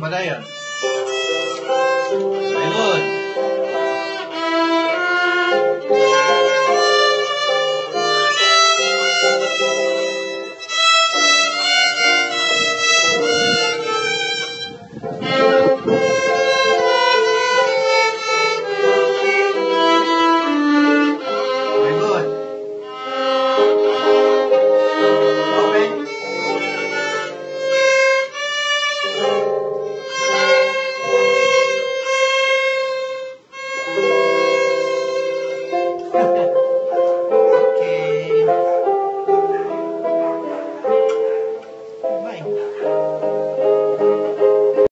बताया।